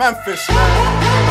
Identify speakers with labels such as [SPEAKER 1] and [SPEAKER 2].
[SPEAKER 1] Memphis, man.